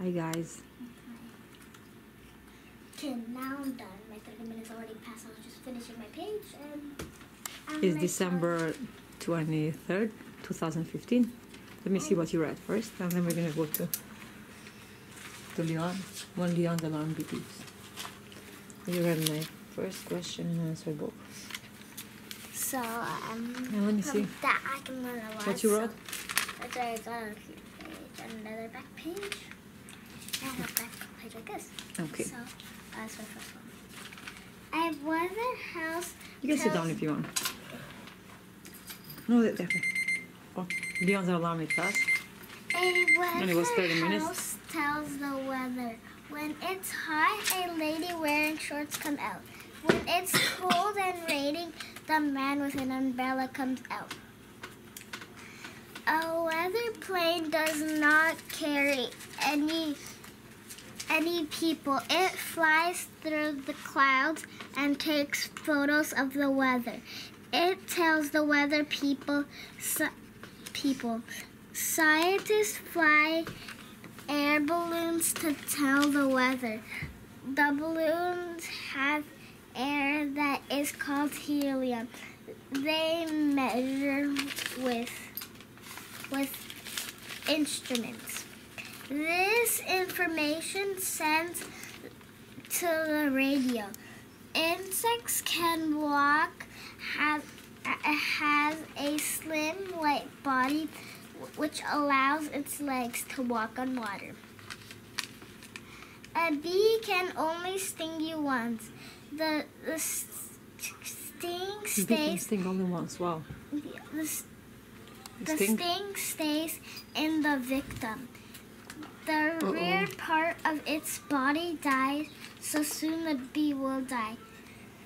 Hi guys. Okay, now I'm done. My 30 minutes already passed. I was just finishing my page and. It's December 23rd, 2015. Let me see what you read first, and then we're gonna go to to Leon. When Leon's alarm beeps. You read my first question and answer book. So um, Now let me see. that I can learn a lot. What you so wrote? Why I got another back page, and a back page like this. Okay. So uh, that's my first one. I weather house. You can sit down if you want. No, there. Oh, Leon's alarm is fast. A weather And it was 30 minutes. house tells the weather. When it's hot, a lady wearing shorts come out. When it's cold and raining, the man with an umbrella comes out. A weather plane does not carry any any people. It flies through the clouds and takes photos of the weather. It tells the weather people people. Scientists fly air balloons to tell the weather. The balloons have air that is called helium. They measure with with instruments. This information sends to the radio. Insects can walk, have has a slim light body which allows its legs to walk on water. A bee can only sting you once. The, the sting You can sting only once. Wow. the, s- the Sting? sting stays in the victim. The Uh-oh. rear part of its body dies, so soon the bee will die.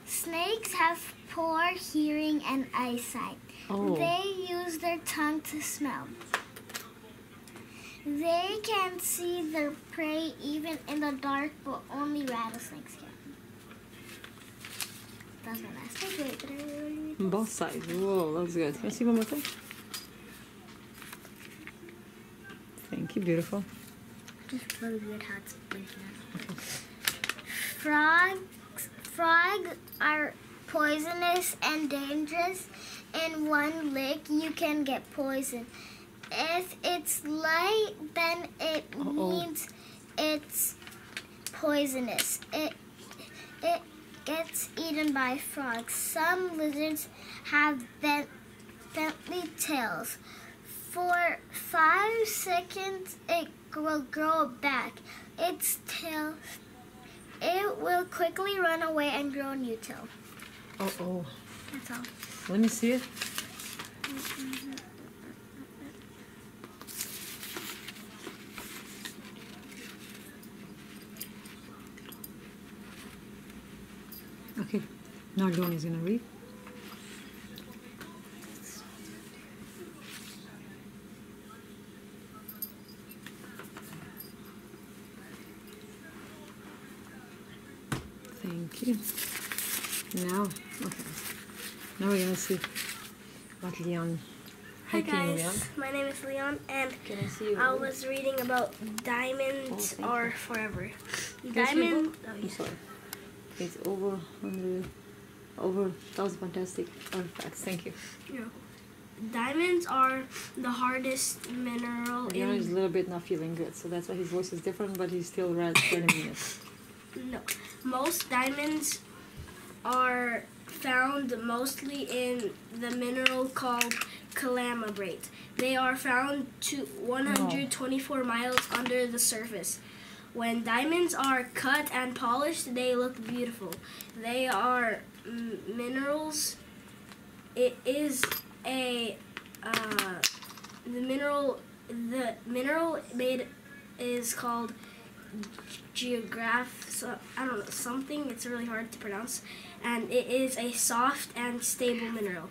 Snakes have poor hearing and eyesight. Oh. They use their tongue to smell. They can see their prey even in the dark, but only rattlesnakes can. That's my last page. Wait, did I already read this? Both sides. Whoa, that's good. Can you see one more thing? Thank you, beautiful. Weird blinking. Frogs, frogs are poisonous and dangerous. In one lick, you can get poisoned. If it's light, then it Uh-oh. means it's poisonous. It it gets eaten by frogs. Some lizards have bent, bently tails. For five seconds, it will grow back. Its tail, it will quickly run away and grow a new tail. Oh, oh. That's all. Let me see it. Okay, now John is gonna read. Thank you. Now, okay. Now we're gonna see what Leon. Hi guys, my name is Leon, and I you? I was reading about diamonds Oh, are forever. I see Diamond, oh, yeah. sorry. It's over hundred, over thousand fantastic artifacts. Thank you. Yeah. diamonds are the hardest mineral Leon is a little bit not feeling good, so that's why his voice is different, but he still read 30 minutes. No, most diamonds are found mostly in the mineral called calamabrate. They are found to 124 miles under the surface. When diamonds are cut and polished, they look beautiful. They are mm, minerals. It is a uh, the mineral the mineral made is called geograph so, I don't know something it's really hard to pronounce and it is a soft and stable mineral.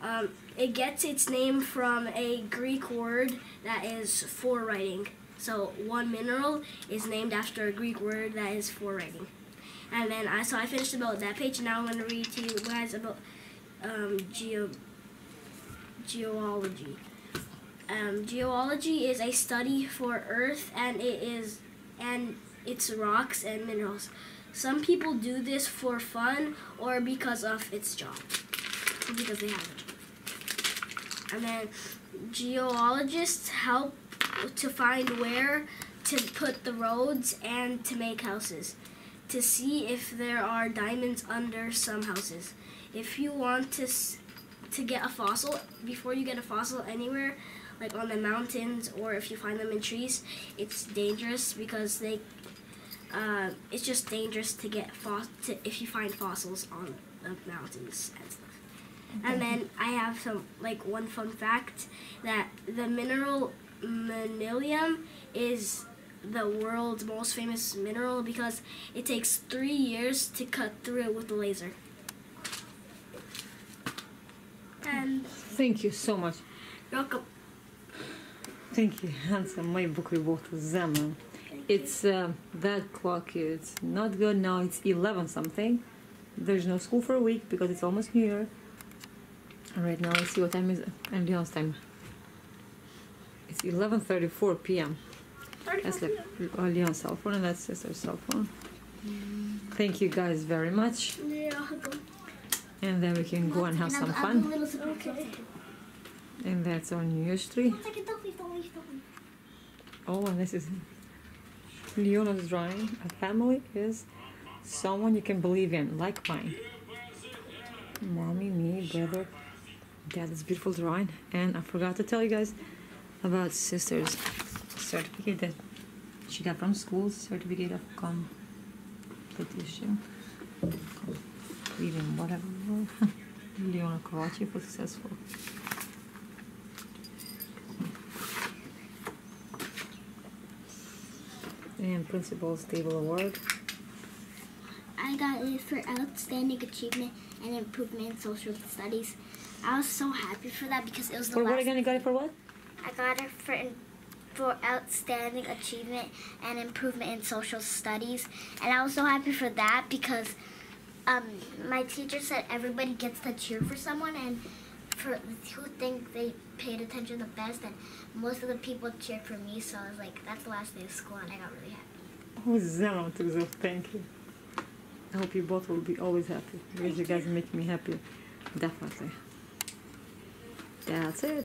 Um, it gets its name from a Greek word that is for writing. So one mineral is named after a Greek word that is for writing. And then I so I finished about that page. Now I'm going to read to you guys about um, geo geology. Um, geology is a study for Earth and it is and its rocks and minerals. Some people do this for fun or because of its job, because they have it. And then geologists help to find where to put the roads and to make houses, to see if there are diamonds under some houses. If you want to to get a fossil, before you get a fossil anywhere, like on the mountains or if you find them in trees, it's dangerous because they uh, it's just dangerous to get fos- to, if you find fossils on the mountains and stuff. And then I have some like one fun fact that the mineral manilium is the world's most famous mineral because it takes three years to cut through it with a laser. And Thank you so much. you're Thank you, handsome. My book report Zaman. It's uh, that clock is not good now. It's eleven something. There's no school for a week because it's almost New Year. And right now, let's see what time is. Leon's time. It's eleven thirty-four p.m. That's like Leon's cell phone, and that's sister's cell phone. Thank you guys very much, Yeah, and then we can go and have some fun. Okay. And that's our New Year's tree. Oh, and this is Leona's drawing. A family is someone you can believe in, like mine. Mommy, me, brother, dad. This beautiful drawing. And I forgot to tell you guys about sister's certificate that she got from school. Certificate of competition, completing whatever. Leona Kovaci for successful. And principal's table award. I got it for outstanding achievement and improvement in social studies. I was so happy for that because it was the For what last. again? You got it for what? I got it for for outstanding achievement and improvement in social studies, and I was so happy for that because um, my teacher said everybody gets to cheer for someone, and for who think they paid attention the best, and most of the people cheered for me. So I was like, that's the last day of school, and I got really happy. Oh, Zero to zero. Thank you. I hope you both will be always happy because you guys make me happy. Definitely. That's it.